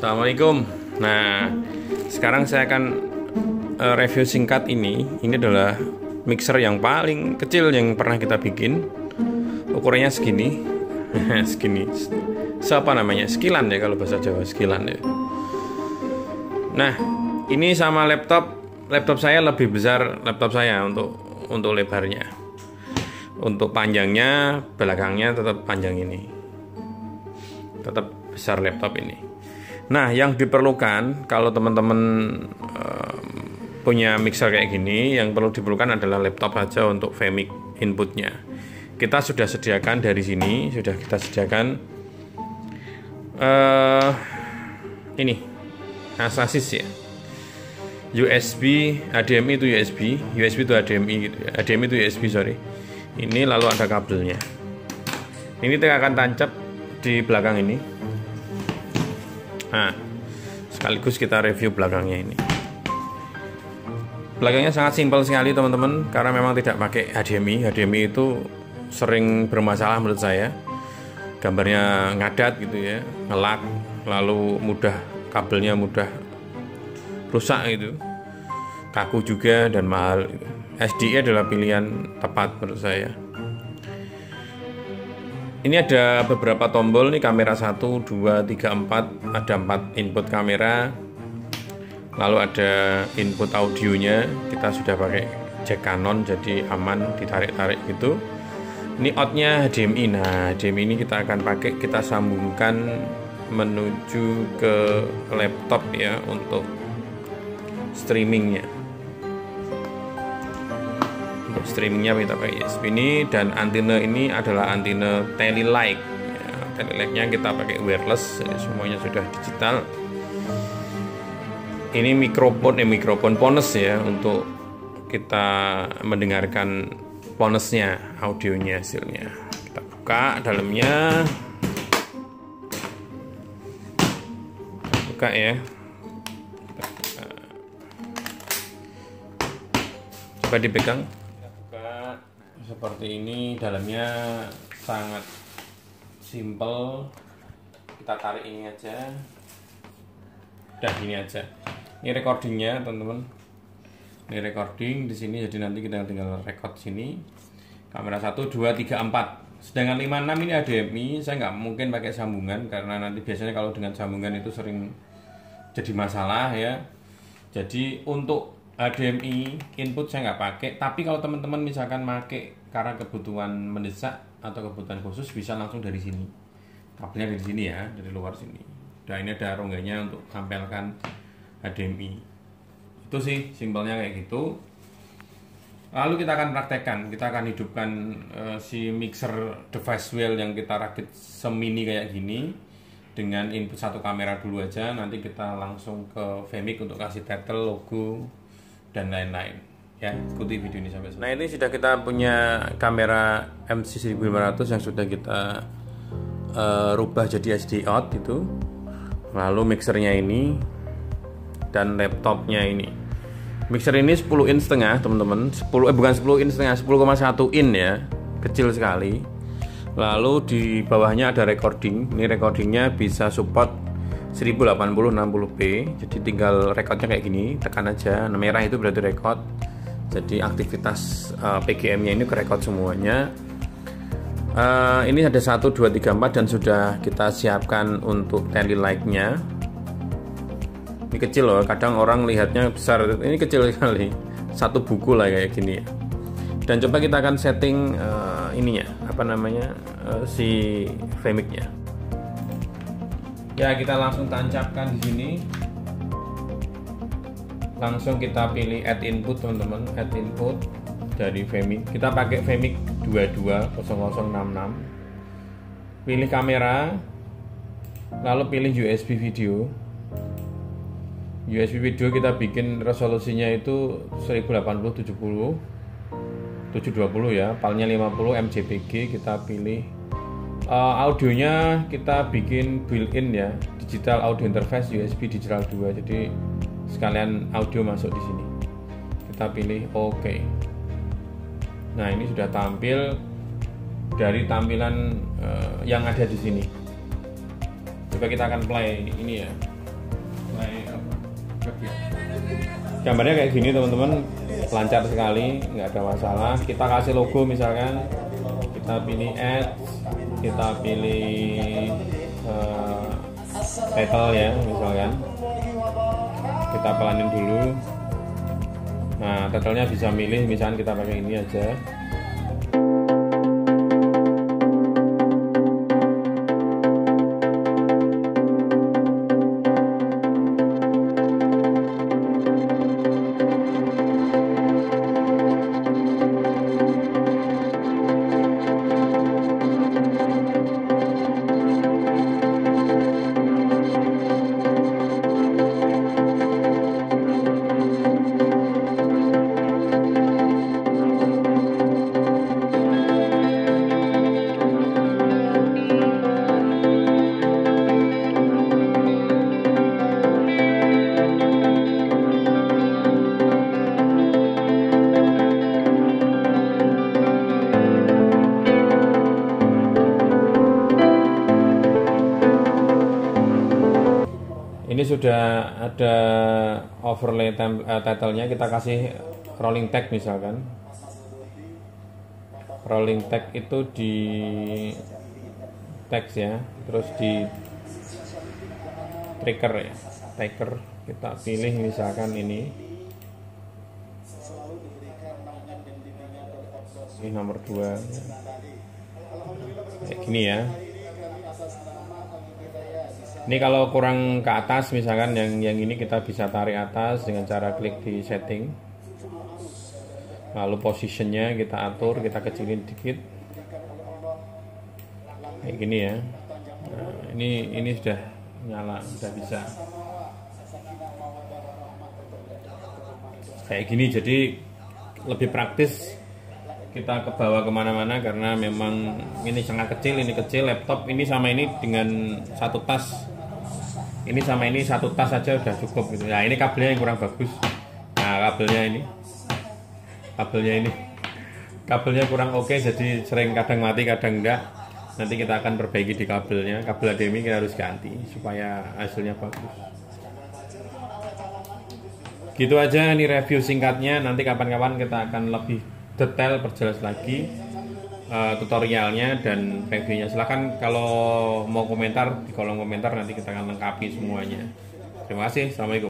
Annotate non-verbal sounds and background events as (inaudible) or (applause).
Assalamualaikum. Nah, sekarang saya akan uh, review singkat ini. Ini adalah mixer yang paling kecil yang pernah kita bikin. Ukurannya segini, (laughs) segini. Siapa namanya? Sekilan ya kalau bahasa Jawa, sekilan ya. Nah, ini sama laptop. Laptop saya lebih besar laptop saya untuk untuk lebarnya. Untuk panjangnya, belakangnya tetap panjang ini. Tetap besar laptop ini. Nah, yang diperlukan kalau teman-teman uh, punya mixer kayak gini, yang perlu diperlukan adalah laptop saja untuk Vmic inputnya. Kita sudah sediakan dari sini, sudah kita sediakan uh, ini Asasis ya. USB, HDMI itu USB, USB itu HDMI, HDMI itu USB sorry. Ini lalu ada kabelnya. Ini kita akan tancap di belakang ini Nah, sekaligus kita review belakangnya ini. Belakangnya sangat simpel sekali teman-teman karena memang tidak pakai HDMI. HDMI itu sering bermasalah menurut saya. Gambarnya ngadat gitu ya, ngelak, lalu mudah kabelnya mudah rusak gitu. Kaku juga dan mahal. SDI adalah pilihan tepat menurut saya ini ada beberapa tombol nih kamera 1 2 3 4 ada 4 input kamera. Lalu ada input audionya. Kita sudah pakai jack Canon jadi aman ditarik-tarik gitu. Ini outnya HDMI nah HDMI ini kita akan pakai kita sambungkan menuju ke laptop ya untuk streamingnya untuk streamingnya kita pakai USB ini dan antena ini adalah antena telelike. Ya, telelike-nya kita pakai wireless jadi semuanya sudah digital. Ini mikrofon eh mikrofon pones ya untuk kita mendengarkan ponesnya audionya hasilnya. Kita buka dalamnya. Buka ya. Coba dipegang seperti ini dalamnya sangat simple. Kita tarik ini aja. Udah ini aja. Ini recordingnya teman-teman. Ini recording di sini jadi nanti kita tinggal record sini. Kamera 1 2 3 4 sedangkan 56 ini HDMI saya nggak mungkin pakai sambungan karena nanti biasanya kalau dengan sambungan itu sering jadi masalah ya. Jadi untuk HDMI input saya nggak pakai. Tapi kalau teman-teman misalkan pakai karena kebutuhan mendesak atau kebutuhan khusus bisa langsung dari sini. Kabelnya dari sini ya dari luar sini. Dan ini ada rongganya untuk tampilkan HDMI itu sih simpelnya kayak gitu. Lalu kita akan praktekkan kita akan hidupkan uh, si mixer device wheel yang kita rakit semini kayak gini dengan input satu kamera dulu aja. Nanti kita langsung ke Vmic untuk kasih title logo dan lain-lain ya ikuti video ini sampai selesai. Nah ini sudah kita punya kamera MC 1500 yang sudah kita uh, rubah jadi SD out itu. Lalu mixernya ini dan laptopnya ini. Mixer ini 10 in setengah teman-teman. 10 eh bukan 10 in setengah 10,1 in ya. Kecil sekali. Lalu di bawahnya ada recording. Ini recordingnya bisa support 1080 60p jadi tinggal recordnya kayak gini tekan aja. Nah, merah itu berarti record jadi aktivitas uh, eh, PGM-nya ini kerekod semuanya. Uh, ini ada 1 2 3 4 dan sudah kita siapkan untuk tally like-nya. Ini kecil loh kadang orang lihatnya besar. Ini kecil sekali. Satu buku lah kayak gini. Ya dan coba kita akan setting uh, ininya apa namanya uh, si Vmic-nya ya kita langsung tancapkan di sini langsung kita pilih add input teman-teman. Add input dari Vmic kita pakai Vmic 220066 pilih kamera lalu pilih USB video. USB video kita bikin resolusinya itu 1080 70 720 ya. Palnya 50 mjpg kita pilih. Uh, audionya kita bikin built-in ya. Digital audio interface USB digital 2 jadi sekalian audio masuk di sini. Kita pilih OK. Nah ini sudah tampil dari tampilan uh, yang ada di sini. Coba kita akan play ini ya. Mulai apa, gambarnya kayak gini teman-teman. Lancar sekali nggak ada masalah. Kita kasih logo misalkan. Kita pilih ads kita pilih uh, title ya misalkan kita pelanin dulu. Nah titlenya bisa milih misalkan kita pakai ini aja sudah ada overlay uh, titlenya kita kasih rolling tag misalkan. Rolling tag itu di teks ya terus di trigger ya. Trigger kita pilih misalkan ini. Ini nomor 2 kayak gini ya ini kalau kurang ke atas misalkan yang yang ini kita bisa tarik atas dengan cara klik di setting. Lalu posisinya kita atur kita kecilin dikit. Kayak gini ya. Nah, ini ini sudah nyala sudah bisa. Kayak gini jadi lebih praktis kita ke bawah ke mana-mana karena memang ini sangat kecil ini kecil. Laptop ini sama ini dengan satu tas ini sama ini satu tas saja udah cukup gitu. Nah ini kabelnya yang kurang bagus. Nah kabelnya ini. Kabelnya ini. Kabelnya kurang oke jadi sering kadang mati kadang enggak. Nanti kita akan perbaiki di kabelnya. Kabel HDMI kita harus ganti supaya hasilnya bagus. Gitu aja ini review singkatnya. Nanti kapan-kapan kita akan lebih detail perjelas lagi uh, tutorialnya dan reviewnya. Silahkan kalau mau komentar di kolom komentar nanti kita akan lengkapi semuanya. Terima kasih. Assalamualaikum